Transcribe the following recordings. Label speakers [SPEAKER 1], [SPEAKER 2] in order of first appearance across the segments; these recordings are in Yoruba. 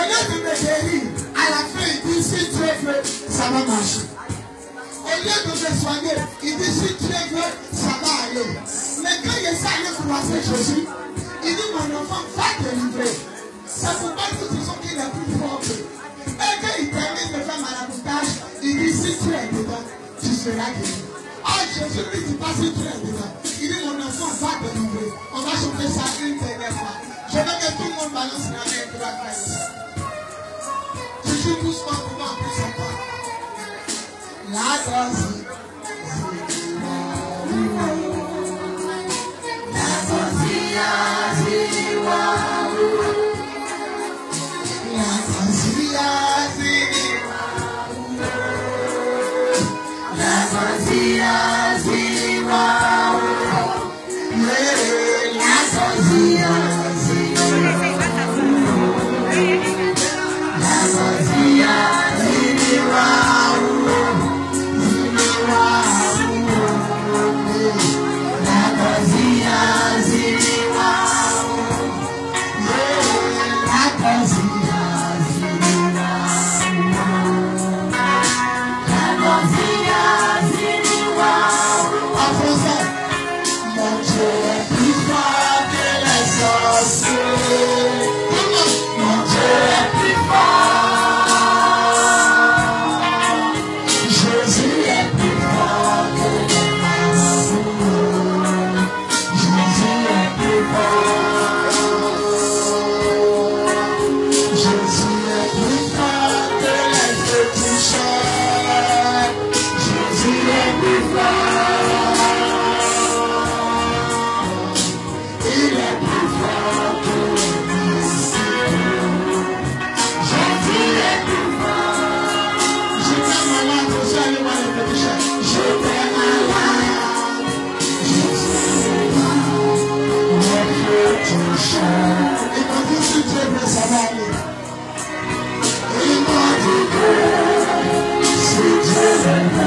[SPEAKER 1] Olóòtú bèbè rí àlàfo ìdí sí tìrẹ́fẹ́ sábà máa ṣe. Olóòtú bèbè sọ̀gẹ̀ ìdí sí tìrẹ́fẹ́ sábà ayé. Mẹ̀ká yẹ sá ayé kúrò àti ìṣòṣì. Ìdí mọ̀nà fún fáàkì ìrìnbẹ̀. Sẹ̀kù bá tó ti sókè ilẹ̀ kú fún ọ̀gbẹ̀. Ẹgbẹ́ ìtẹ̀lé mẹ́fẹ́ màlàbùtà ìdí sí tìrẹ́fẹ́ ti ṣẹ̀rá yìí. Àìṣòṣì bí ti bá sí tìrẹ́fẹ́ ìdí mọ̀nà fún fáàkì ìrìnbẹ̀. Ọba ṣ Lá gosto.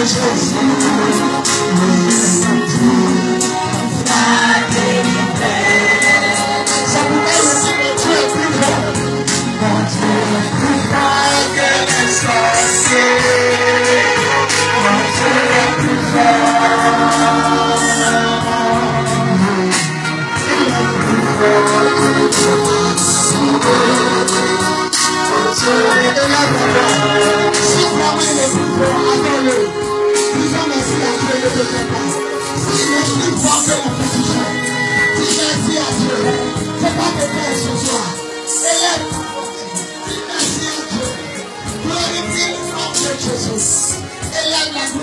[SPEAKER 1] just you.